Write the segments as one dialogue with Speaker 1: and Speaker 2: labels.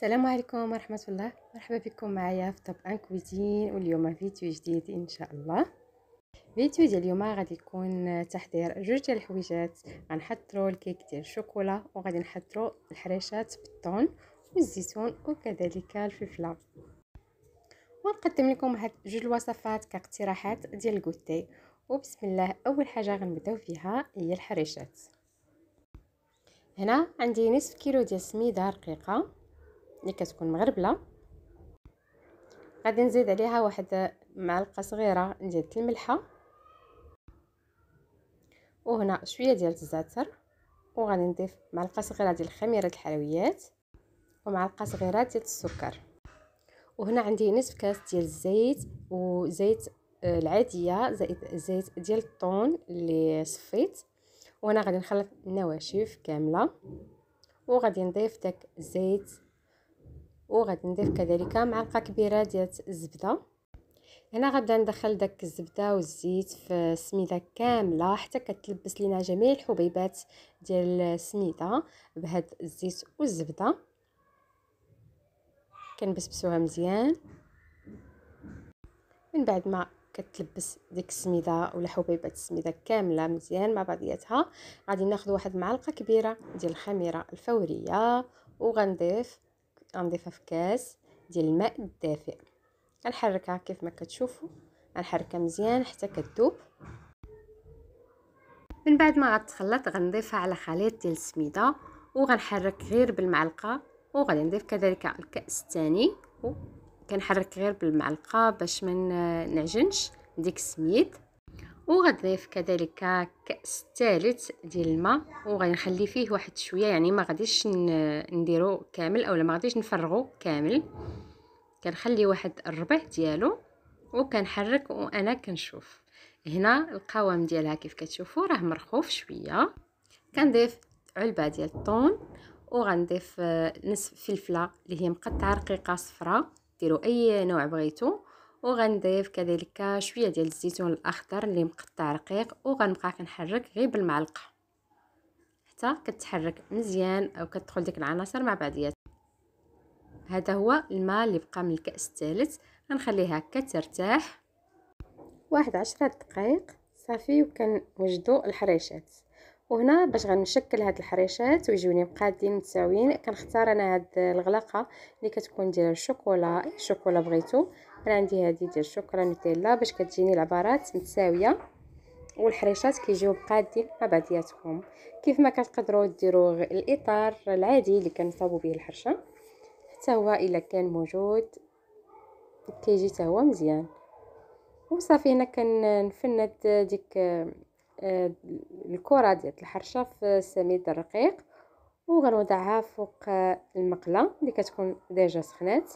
Speaker 1: السلام عليكم ورحمة الله. مرحبا بكم معايا في Top in Cuisine واليوم فيديو جديد إن شاء الله. فيديو ديال اليوم غادي يكون تحضير جوج ديال الحويجات. غنحضروا الكيك ديال الشوكولا وغادي نحضروا الحريشات بالطون والزيتون وكذلك الفلفلة. ونقدم لكم هاد جوج الوصفات كاقتراحات ديال ال goûter. وبسم الله أول حاجة غنبداو فيها هي الحريشات. هنا عندي نصف كيلو ديال السميده رقيقة. اللي كتكون مغربلة. غادي نزيد عليها واحد معلقة صغيرة ديال الملحة. وهنا شوية ديال الزعتر. وغادي نضيف معلقة صغيرة ديال خميره الحلويات. ومعلقة صغيرة ديال السكر. وهنا عندي نصف كاس ديال الزيت وزيت آه، العادية زائد زيت ديال الطون اللي صفيت. وأنا غادي نخلط النواشف كاملة. وغادي نضيف داك الزيت وغادي نضيف كذلك معلقة كبيرة ديال الزبدة. هنا غنبدا ندخل داك الزبدة والزيت في السميده كاملة حتى كتلبس لينا جميع الحبيبات ديال السميدة بهاد الزيت والزبدة. كنبسبسوها مزيان. من بعد ما كتلبس ديك السميدة ولا حبيبات السميدة كاملة مزيان مع بعضياتها غادي ناخذ واحد المعلقه كبيرة ديال الخميرة الفورية وغنضيف غنضيفها في كاس ديال الماء الدافئ. غنحركها كيف ما كتشوفوا. غنحركها مزيان حتى كتذوب. من بعد ما غتخلط غنضيفها على خليط ديال السميدة وغنحرك غير بالمعلقة وغادي نضيف كذلك الكأس الثاني كنحرك غير بالمعلقة باش ما نعجنش ديك السميد. وغنضيف كذلك كأس ثالث ديال الماء وغادي نخلي فيه واحد شوية يعني ما غاديش نديرو كامل اولا ما غاديش نفرغو كامل. كنخلي واحد الربع ديالو وكنحرك وأنا كنشوف. هنا القوام ديالها كيف كتشوفوا راه مرخوف شوية. كنضيف علبة ديال الطون وغنضيف آه، نصف فلفلة اللي هي مقطعة رقيقة صفراء. ديروا أي نوع بغيتو. وغنضيف كذلك شوية ديال الزيتون الأخضر اللي مقطع رقيق وغنبقى كنحرك غير بالمعلقة. حتى كتحرك مزيان أو كتدخل ديك العناصر مع بعضياتها. هذا هو الماء اللي بقى من الكأس الثالث. غنخليها هكا ترتاح. واحد عشرة دقائق صافي وكنوجدوا الحريشات. وهنا باش غنشكل هاد الحريشات ويجوني مقادين متساويين كنختار أنا هاد الغلاقه اللي كتكون ديال الشوكولا اي شوكولا بغيتو. أنا عندي هذه ديال الشوكولا نوتيلا باش كتجيني العبارات متساوية والحريشات كيجيو بقادين مع بعضياتهم كيف ما كتقدروا ديروا الإطار العادي اللي كنصاوبوا به الحرشة حتى هو إلا كان موجود كيجي حتى هو مزيان. وصافي هنا كنفند ديك آه، الكرة ديال الحرشة في السميد الرقيق وغنوضعها فوق المقلة اللي كتكون ديجا سخنات.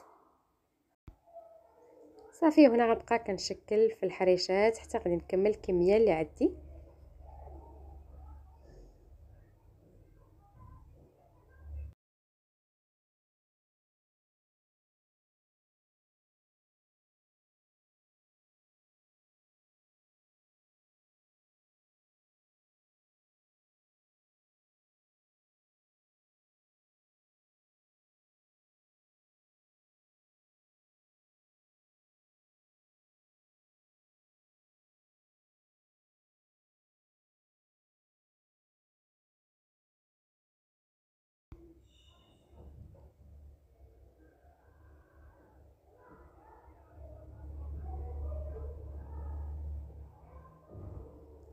Speaker 1: صافي هنا غنبقى كنشكل في الحريشات حتى غادي نكمل الكميه اللي عندي.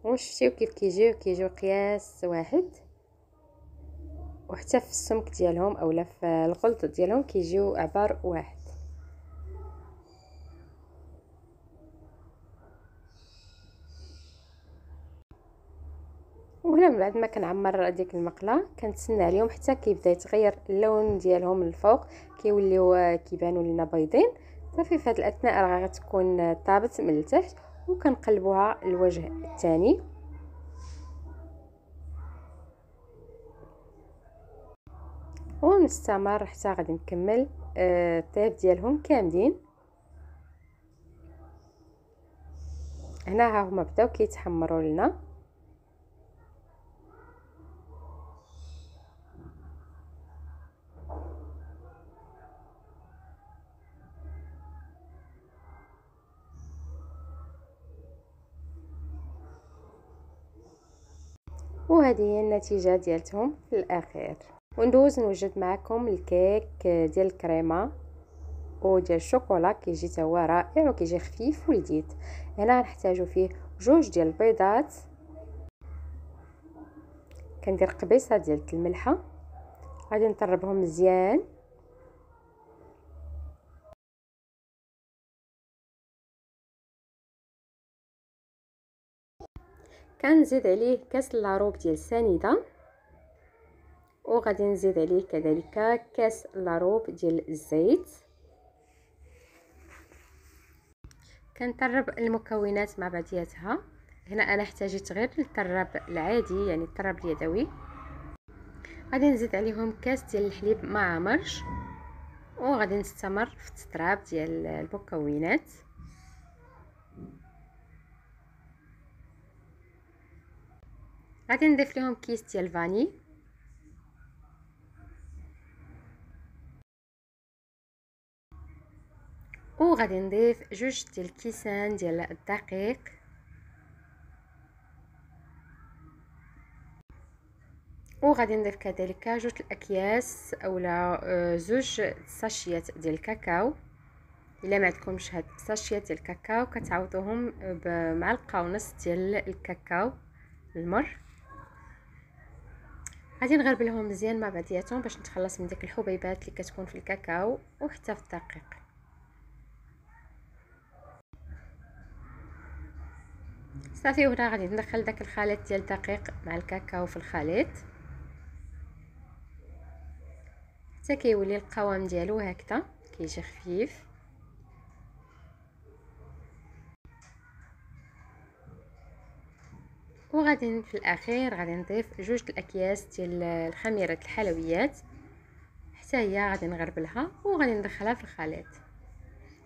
Speaker 1: وشفتيو كيف كيجيو كيجيو قياس واحد. وحتى في السمك ديالهم اولا في الخلط ديالهم كيجيو عبار واحد. وهنا من بعد ما كنعمر ديك المقلة كنتسنى عليهم حتى كيبدا يتغير اللون ديالهم من الفوق كيوليو كيبانوا لنا بيضين. صافي في هذه الأثناء راه غتكون طابت من التحت. وكنقلبوها الوجه الثاني. ونستمر حتى غادي نكمل الطياب ديالهم كاملين. هنا ها هما بداو كيتحمروا لنا. وهذه هي النتيجة ديالتهم في الأخير. وندوز نوجد معكم الكيك ديال الكريمة وديال الشوكولا كيجي هو رائع وكيجي خفيف ولذيذ هنا غنحتاجو فيه جوج ديال البيضات. كندير قبيصة ديال الملحه غادي نطربهم مزيان. كنزيد عليه كاس إلا ربع ديال سنيدة وغادي نزيد عليه كذلك كاس إلا ربع ديال الزيت. كنطرب المكونات مع بعضياتها. هنا أنا احتاجيت غير الطراب العادي يعني الطراب اليدوي. غادي نزيد عليهم كاس ديال الحليب معمرش وغادي نستمر في التطراب ديال المكونات. غادي نضيف لهم كيس ديال الفاني وغادي نضيف جوج ديال الكيسان ديال الدقيق وغادي نضيف كذلك جوج الاكياس اولا زوج ساشيات ديال الكاكاو الا ما عندكمش هاد الساشيات ديال الكاكاو كتعوضوهم بمعلقه ونص ديال الكاكاو المر غادي نغربلهم مزيان مع بعضياتهم باش نتخلص من ديك الحبيبات اللي كتكون في الكاكاو وحتى في الدقيق. صافي وهنا غادي ندخل داك الخليط ديال الدقيق مع الكاكاو في الخليط. حتى كيولي القوام ديالو هكذا كيجي خفيف. وغادي في الأخير غادي نضيف جوج الأكياس ديال الخميرة الحلويات. حتى هي غادي نغربلها وغادي ندخلها في الخليط.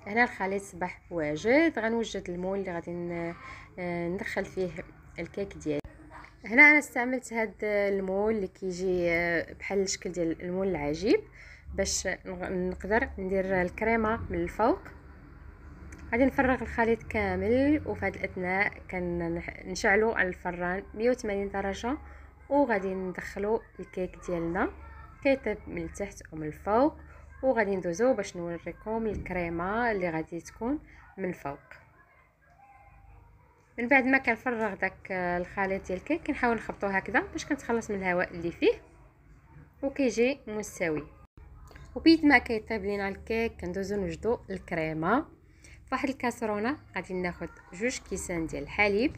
Speaker 1: هنا الخليط صباح واجد غنوجد المول اللي غادي ندخل فيه الكيك ديالي. هنا أنا استعملت هاد المول اللي كيجي بحال الشكل ديال المول العجيب باش نقدر ندير الكريمة من الفوق. غادي نفرغ الخليط كامل وفي هذا الأثناء كنشعلو على الفران 180 درجة وغادي ندخلو الكيك ديالنا. كيطيب من التحت ومن الفوق وغادي ندوزو باش نوريكم الكريمة اللي غادي تكون من الفوق. من بعد ما كنفرغ داك الخليط ديال الكيك كنحاول نخبطو هكذا باش كنتخلص من الهواء اللي فيه وكيجي مستوي. وبيد ما كيطيب لينا الكيك كندوزو نوجدو الكريمة. فواحد الكاسرونة. غادي ناخد جوج كيسان ديال الحليب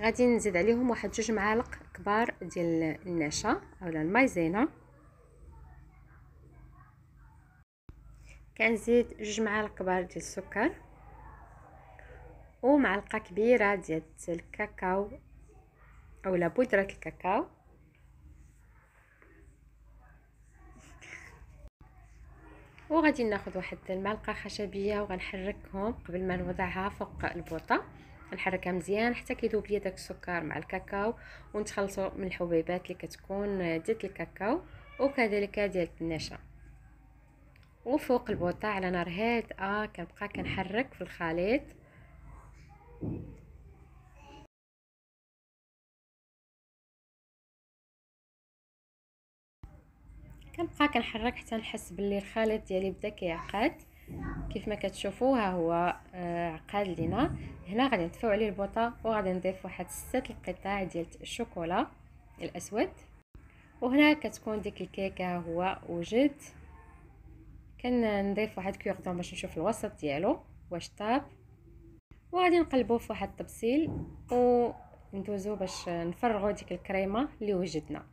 Speaker 1: غادي نزيد عليهم واحد جوج معالق كبار ديال النشا أولا المايزينا. كنزيد جوج معالق كبار ديال السكر ومعلقة كبيرة ديال الكاكاو أولا بودرة الكاكاو. وغادي ناخذ واحد المعلقه خشبية وغنحركهم قبل ما نوضعها فوق البوطة. نحركها مزيان حتى كيذوب ليا داك السكر مع الكاكاو ونتخلصوا من الحبيبات اللي كتكون ديال الكاكاو وكذلك ديال النشا وفوق البوطة على نار هادئة كنبقى كنحرك في الخليط. كنبقى كنحرك حتى نحس باللي الخليط ديالي بدا كيعقد. كيف ما كتشوفوا ها هو آه عقاد لينا. هنا غادي نطفيو عليه البوطة وغادي نضيف واحد ستة القطع ديال الشوكولا الأسود. وهنا كتكون ديك الكيكة هو وجد. كنضيف واحد كيوردون باش نشوف الوسط ديالو واش طاب. وغادي نقلبوه في واحد الطبسيل وندوزو باش نفرغو ديك الكريمة اللي وجدنا.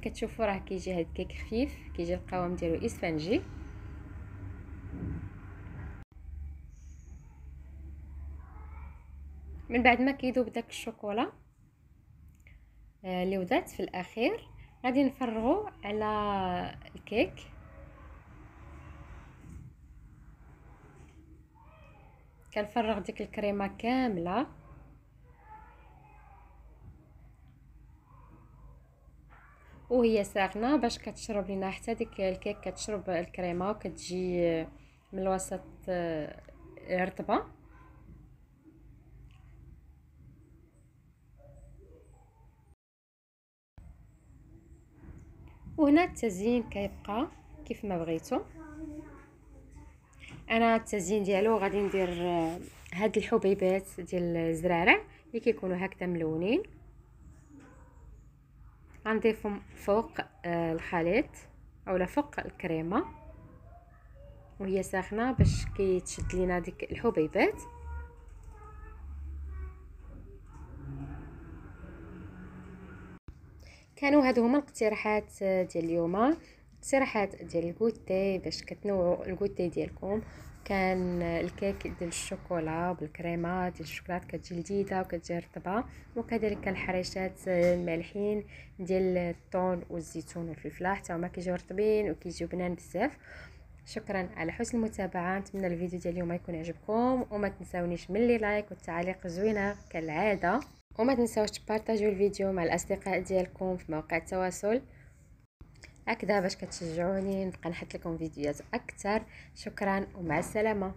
Speaker 1: كتشوفوا راه كيجي هاد الكيك خفيف كيجي القوام ديالو إسفنجي. من بعد ما كيذوب داك الشوكولا آه، اللي ودات في الأخير غادي نفرغو على الكيك. كنفرغ ديك الكريمة كاملة. وهي ساخنة باش كتشرب لينا حتى ديك الكيك كتشرب الكريمة وكتجي من الوسط آه، رطبة. وهنا التزيين كيبقى كيف ما بغيتو. أنا التزيين ديالو غادي ندير آه، هاد الحبيبات ديال الزرارع اللي كيكونوا هكذا ملونين. غنضيفهم فوق آه، الخليط أولا فوق الكريمة وهي ساخنة باش كيتشد لينا ديك الحبيبات. كانوا هادو هما الاقتراحات ديال اليوم. اقتراحات ديال الكوتي باش كتنوعوا الكوتي ديالكم. كان الكيك ديال الشوكولا بالكريمه ديال الشوكولات كتجي لذيذة وكتجي رطبة. وكذلك الحريشات المالحين ديال الطون والزيتون والفلفله حتى هما كيجيو رطبين وكيجيو بنان بزاف. شكرا على حسن المتابعة. نتمنى الفيديو ديال اليوم يكون عجبكم وما تنساونيش من les likes والتعاليق الزوينه كالعادة. وما تنساوش تبارطاجيو الفيديو مع الأصدقاء ديالكم في مواقع التواصل. هكذا باش كتشجعوني نبقى نحط لكم فيديوهات أكثر. شكرا ومع السلامة.